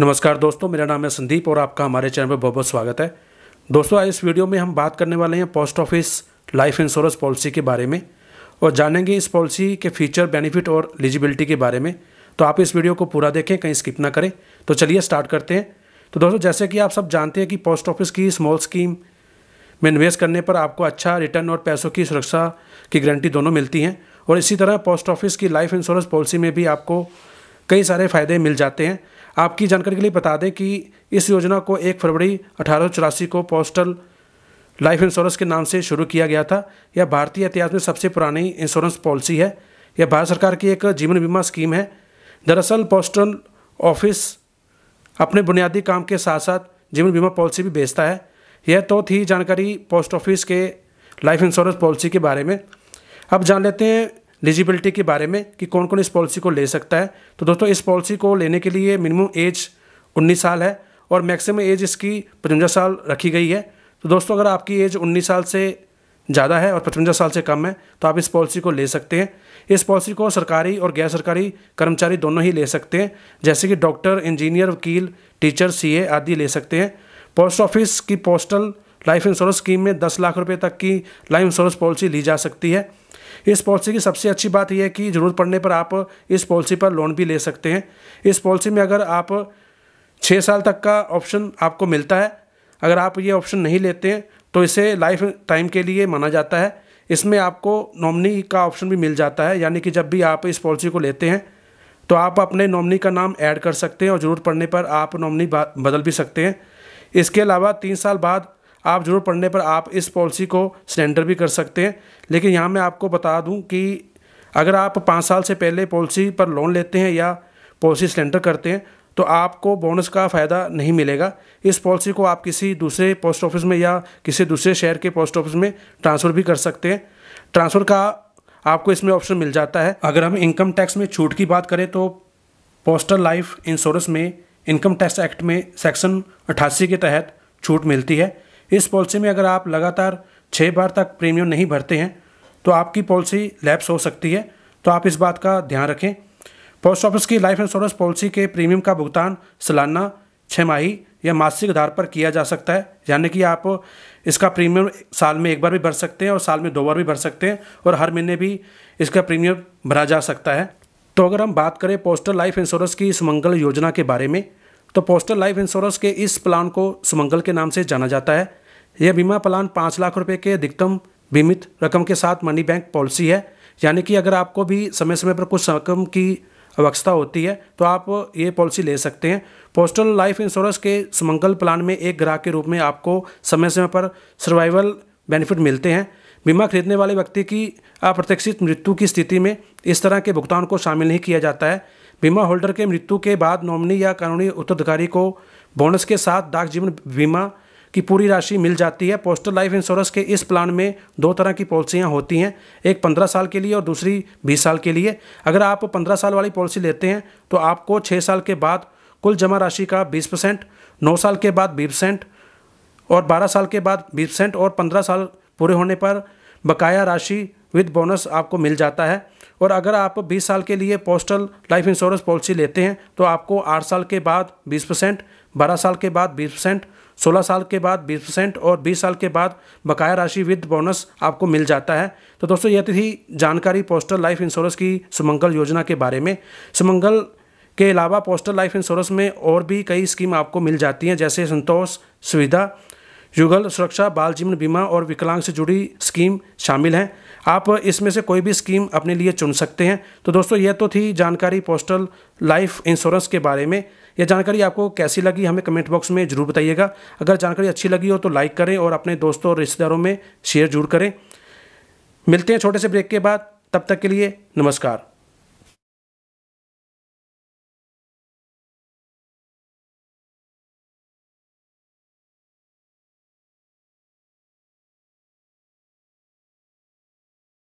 नमस्कार दोस्तों, मेरा नाम है संदीप और आपका हमारे चैनल पर बहुत बहुत स्वागत है। दोस्तों, आज इस वीडियो में हम बात करने वाले हैं post office life insurance policy के बारे में और जानेंगे इस पॉलिसी के फीचर बेनिफिट और एलिजिबिलिटी के बारे में। तो आप इस वीडियो को पूरा देखें, कहीं स्किप ना करें। तो चलिए स्टार्ट करते हैं। तो दोस्तों, जैसे कि आप सब जानते हैं कि पोस्ट ऑफ़िस की स्मॉल स्कीम में निवेश करने पर आपको अच्छा रिटर्न और पैसों की सुरक्षा की गारंटी दोनों मिलती हैं। और इसी तरह पोस्ट ऑफ़िस की लाइफ इंश्योरेंस पॉलिसी में भी आपको कई सारे फ़ायदे मिल जाते हैं। आपकी जानकारी के लिए बता दें कि इस योजना को एक फरवरी अठारह सौ चौरासी को पोस्टल लाइफ इंश्योरेंस के नाम से शुरू किया गया था। यह भारतीय इतिहास में सबसे पुरानी इंश्योरेंस पॉलिसी है। यह भारत सरकार की एक जीवन बीमा स्कीम है। दरअसल पोस्टल ऑफ़िस अपने बुनियादी काम के साथ साथ जीवन बीमा पॉलिसी भी बेचता है। यह तो थी जानकारी पोस्ट ऑफ़िस के लाइफ इंश्योरेंस पॉलिसी के बारे में। अब जान लेते हैं एलिजिबिलिटी के बारे में कि कौन कौन इस पॉलिसी को ले सकता है। तो दोस्तों, इस पॉलिसी को लेने के लिए मिनिमम एज 19 साल है और मैक्सिमम एज इसकी पचवंजा साल रखी गई है। तो दोस्तों, अगर आपकी एज 19 साल से ज़्यादा है और पचवंजा साल से कम है तो आप इस पॉलिसी को ले सकते हैं। इस पॉलिसी को सरकारी और गैर सरकारी कर्मचारी दोनों ही ले सकते हैं। जैसे कि डॉक्टर इंजीनियर वकील टीचर सीए आदि ले सकते हैं। पोस्ट ऑफ़िस की पोस्टल लाइफ इंश्योरेंस स्कीम में दस लाख रुपये तक की लाइफ इंश्योरेंस पॉलिसी ली जा सकती है। इस पॉलिसी की सबसे अच्छी बात यह है कि ज़रूरत पड़ने पर आप इस पॉलिसी पर लोन भी ले सकते हैं। इस पॉलिसी में अगर आप छः साल तक का ऑप्शन आपको मिलता है, अगर आप ये ऑप्शन नहीं लेते हैं तो इसे लाइफ टाइम के लिए माना जाता है। इसमें आपको नॉमनी का ऑप्शन भी मिल जाता है, यानी कि जब भी आप इस पॉलिसी को लेते हैं तो आप अपने नॉमनी का नाम ऐड कर सकते हैं और ज़रूरत पड़ने पर आप नॉमनी बदल भी सकते हैं। इसके अलावा तीन साल बाद आप ज़रूर पड़ने पर आप इस पॉलिसी को सरेंडर भी कर सकते हैं। लेकिन यहाँ मैं आपको बता दूँ कि अगर आप पाँच साल से पहले पॉलिसी पर लोन लेते हैं या पॉलिसी सरेंडर करते हैं तो आपको बोनस का फ़ायदा नहीं मिलेगा। इस पॉलिसी को आप किसी दूसरे पोस्ट ऑफ़िस में या किसी दूसरे शहर के पोस्ट ऑफ़िस में ट्रांसफ़र भी कर सकते हैं। ट्रांसफ़र का आपको इसमें ऑप्शन मिल जाता है। अगर हम इनकम टैक्स में छूट की बात करें तो पोस्टल लाइफ इंश्योरेंस में इनकम टैक्स एक्ट में सेक्शन अट्ठासी के तहत छूट मिलती है। इस पॉलिसी में अगर आप लगातार छः बार तक प्रीमियम नहीं भरते हैं तो आपकी पॉलिसी लैप्स हो सकती है। तो आप इस बात का ध्यान रखें। पोस्ट ऑफ़िस की लाइफ इंश्योरेंस पॉलिसी के प्रीमियम का भुगतान सालाना, छमाही या मासिक आधार पर किया जा सकता है। यानी कि आप इसका प्रीमियम साल में एक बार भी भर सकते हैं और साल में दो बार भी भर सकते हैं और हर महीने भी इसका प्रीमियम भरा जा सकता है। तो अगर हम बात करें पोस्टल लाइफ इंश्योरेंस की सुमंगल योजना के बारे में तो पोस्टल लाइफ इंश्योरेंस के इस प्लान को सुमंगल के नाम से जाना जाता है। यह बीमा प्लान पाँच लाख रुपये के अधिकतम बीमित रकम के साथ मनी बैंक पॉलिसी है। यानी कि अगर आपको भी समय समय पर कुछ रकम की आवश्यकता होती है तो आप ये पॉलिसी ले सकते हैं। पोस्टल लाइफ इंश्योरेंस के सुमंगल प्लान में एक ग्राहक के रूप में आपको समय समय पर सर्वाइवल बेनिफिट मिलते हैं। बीमा खरीदने वाले व्यक्ति की अप्रत्याशित मृत्यु की स्थिति में इस तरह के भुगतान को शामिल नहीं किया जाता है। बीमा होल्डर के मृत्यु के बाद नॉमिनी या कानूनी उत्तराधिकारी को बोनस के साथ डाक जीवन बीमा की पूरी राशि मिल जाती है। पोस्टल लाइफ इंश्योरेंस के इस प्लान में दो तरह की पॉलिसियाँ होती हैं, एक पंद्रह साल के लिए और दूसरी बीस साल के लिए। अगर आप पंद्रह साल वाली पॉलिसी लेते हैं तो आपको छः साल के बाद कुल जमा राशि का बीस परसेंट, नौ साल के बाद बीस परसेंट और बारह साल के बाद बीस परसेंट और पंद्रह साल पूरे होने पर बकाया राशि विद बोनस आपको मिल जाता है। और अगर आप 20 साल के लिए पोस्टल लाइफ इंश्योरेंस पॉलिसी लेते हैं तो आपको 8 साल के बाद 20 परसेंट, बारह साल के बाद 20 परसेंट, सोलह साल के बाद 20 परसेंट और 20 साल के बाद बकाया राशि विद बोनस आपको मिल जाता है। तो दोस्तों यह थी जानकारी पोस्टल लाइफ इंश्योरेंस की सुमंगल योजना के बारे में। सुमंगल के अलावा पोस्टल लाइफ इंश्योरेंस में और भी कई स्कीम आपको मिल जाती हैं, जैसे संतोष, सुविधा युगल सुरक्षा, बाल जीवन बीमा और विकलांग से जुड़ी स्कीम शामिल हैं। आप इसमें से कोई भी स्कीम अपने लिए चुन सकते हैं। तो दोस्तों, यह तो थी जानकारी पोस्टल लाइफ इंश्योरेंस के बारे में। यह जानकारी आपको कैसी लगी, हमें कमेंट बॉक्स में ज़रूर बताइएगा। अगर जानकारी अच्छी लगी हो तो लाइक करें और अपने दोस्तों और रिश्तेदारों में शेयर ज़रूर करें। मिलते हैं छोटे से ब्रेक के बाद। तब तक के लिए नमस्कार।